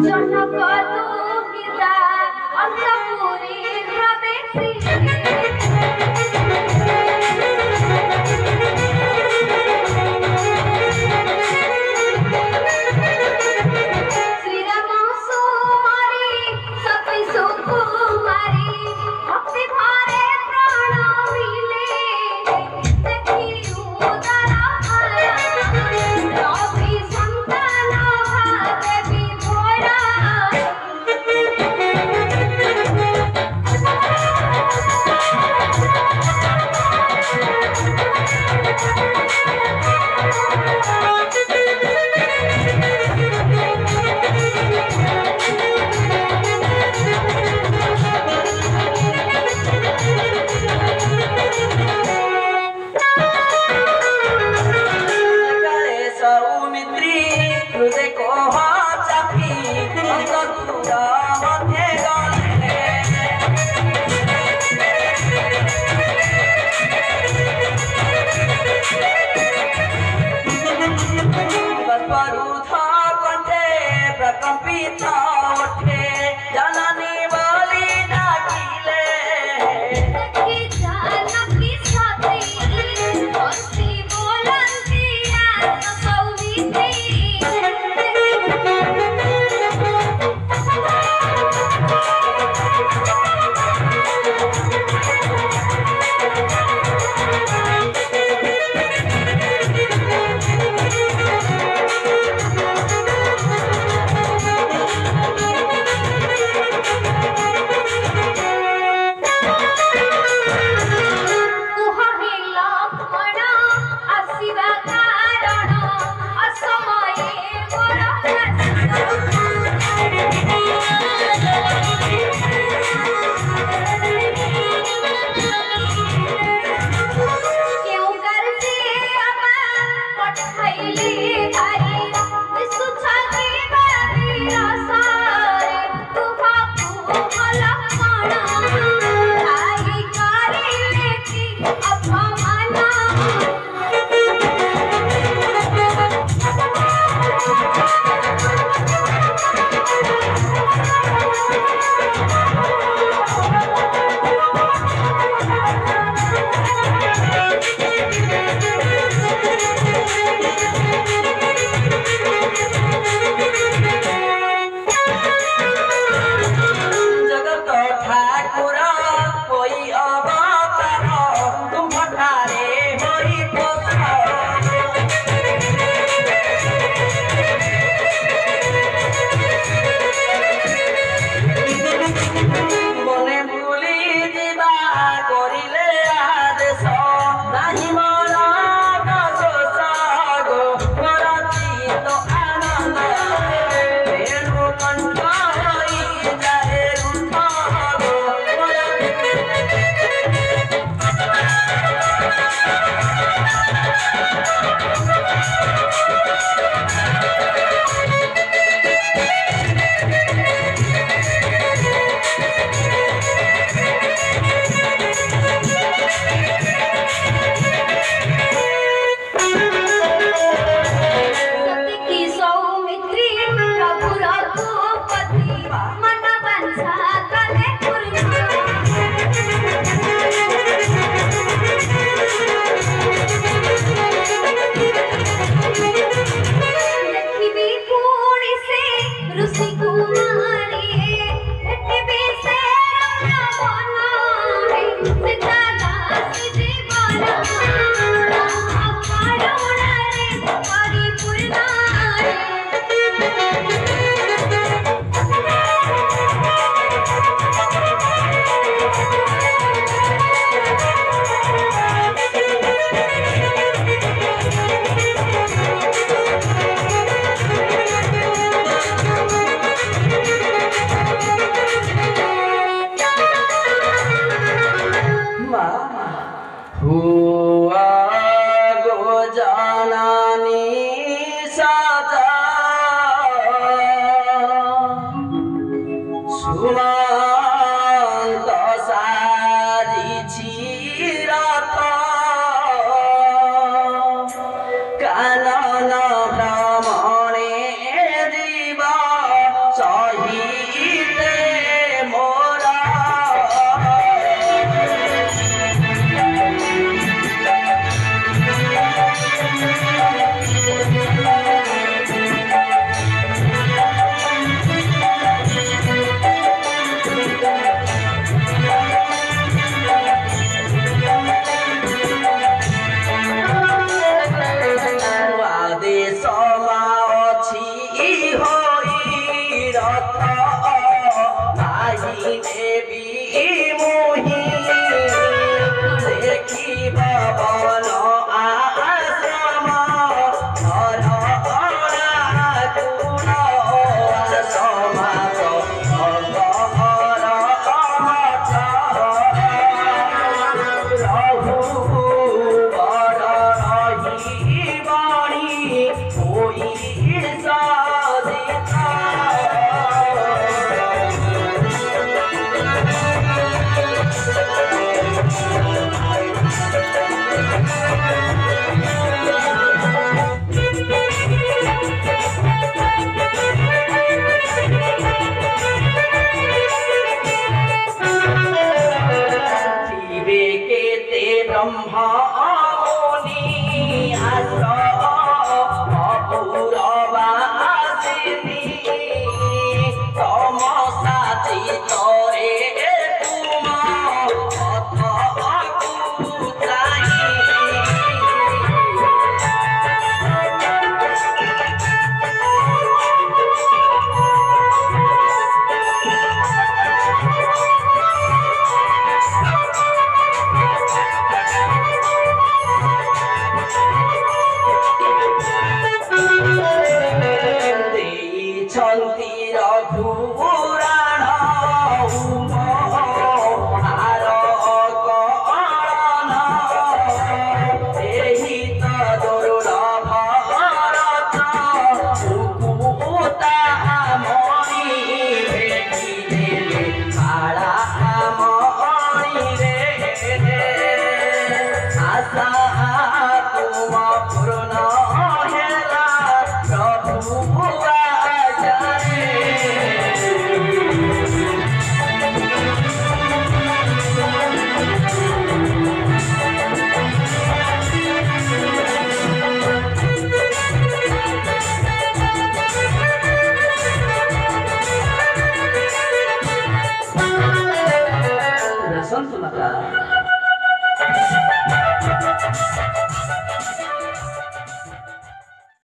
জনক দুহিতা অন্তপুরী প্রবেশী Hu 什么的。